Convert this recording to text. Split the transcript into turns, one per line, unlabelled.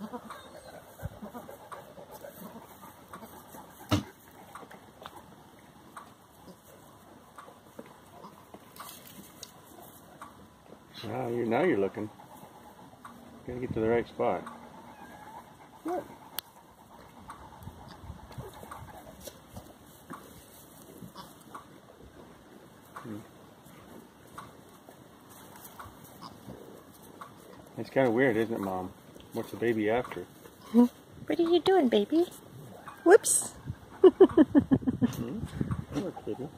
Now you're, now you're looking. Gotta get to the right spot. Hmm. It's kind of weird, isn't it, Mom? What's the baby after?
What are you doing, baby? Whoops.
Hmm? Look, kitty.